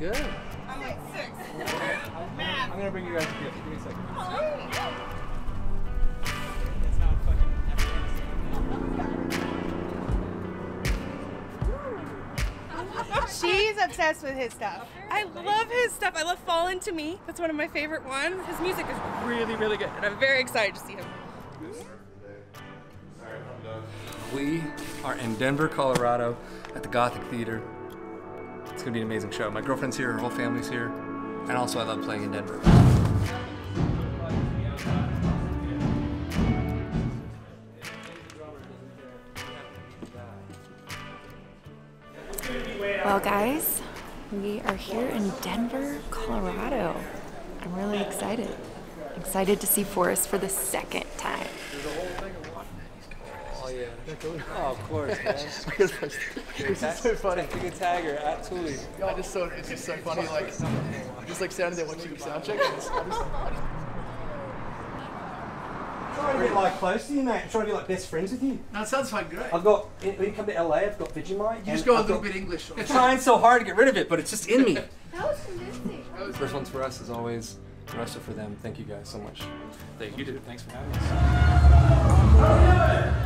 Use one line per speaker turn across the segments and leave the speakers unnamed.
looks good.
I'm like six.
I'm gonna bring you guys a gift. Give me a second.
She's obsessed with his stuff.
I love his stuff. I love Fall Into Me. That's one of my favorite ones. His music is really, really good, and I'm very excited to see him.
We are in Denver, Colorado at the Gothic Theater. It's gonna be an amazing show. My girlfriend's here, her whole family's here, and also I love playing in Denver.
Well, guys, we are here in Denver, Colorado. I'm really excited. Excited to see Forest for the second time.
Oh. Of course, man. this is so funny. You can tag her at Thule.
I just so it's just so funny, like just like standing there watching you sound check. And just, I just, I just,
trying to get like close to you, mate. I'm trying to be like best friends with you.
that sounds fun, great.
I've got when you come to LA, I've got Vegemite.
You just go a
I've
little
got-
bit English.
I'm trying so hard to get rid of it, but it's just in me.
That was convincing.
First one's for us, as always. The rest are for them. Thank you guys so much. Thank you, dude. Thanks for having us.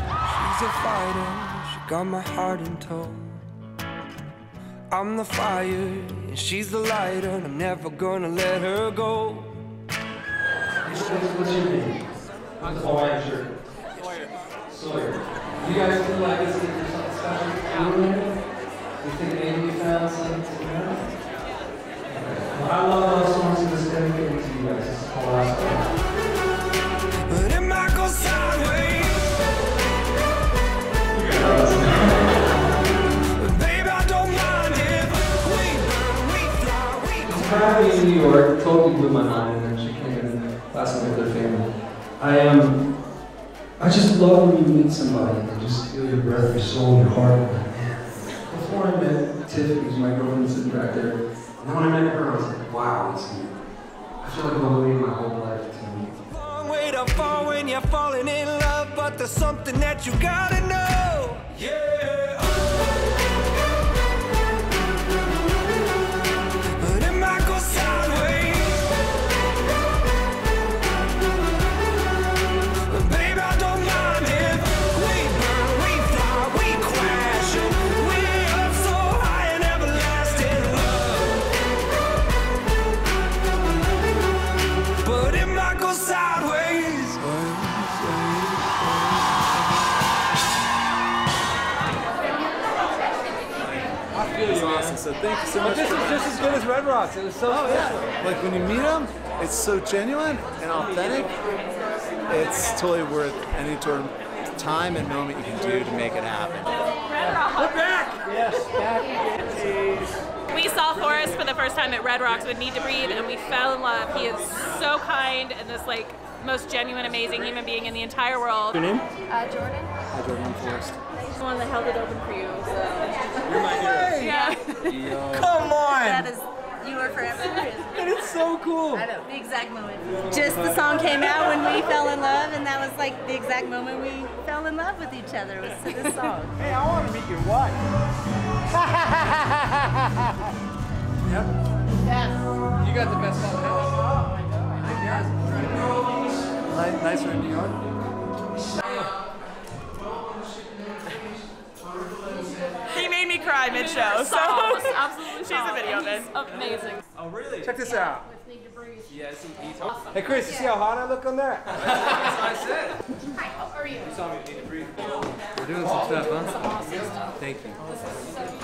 She's a fighter, she got my heart in tow. I'm the fire, and she's the lighter, and I'm never gonna let her go.
Hawaiian shirt. Sawyer. You guys feel like this is something special Traveling in New York totally blew my mind, and she came in last night with her family. I Um, I just love when you meet somebody and just feel your breath, your soul, your heart. Before I met Tiffany, who's my girlfriend sitting back there, and then when I met her, I was like, wow, it's you. I feel like I've waiting my whole life to meet.
Long way to fall when you're falling in love, but there's something that you gotta know. Yeah. It. So
thank you so much.
This
for
was just as good as Red Rocks. It was so
Oh yeah, like when you meet them, it's so genuine and authentic. It's totally worth any sort of time and moment you can do to make it happen. Look back. Yes.
We saw Forest for the first time at Red Rocks with Need to Breathe, and we fell in love. He is so kind and this like most genuine, amazing human being in the entire world.
Your name?
Uh, Jordan?
Hi, Jordan Forest.
He's the one that held it open for you. So.
You're my hero.
Yeah.
Yo.
Come on!
That is, you are forever.
It's so cool.
I know, the exact moment. Just the song came out when we fell in love, and that was like the exact moment we fell in love with each other was to this song.
Hey, I want to meet your wife. Yep. Yes.
You got the best one ever. Nice, nicer in New York.
He made me cry mid-show, so
absolutely.
she's a video of it.
Amazing.
Oh, really?
Check this out.
Yes, he talked.
Hey, Chris, you see how hot I look on that?
I said.
Hi, how are you?
You saw me need to breathe. We're doing some stuff, huh? Thank you.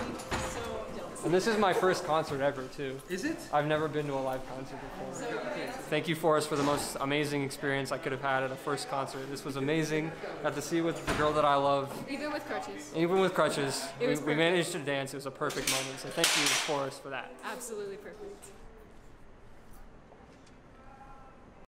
And this is my first concert ever, too.
Is it?
I've never been to a live concert before. Thank you, Forest, for the most amazing experience I could have had at a first concert. This was amazing. Got to see with the girl that I love.
Even with crutches.
Even with crutches,
It
we,
was
we
perfect.
managed to dance. It was a perfect moment. So thank you, Forest, for that.
Absolutely perfect.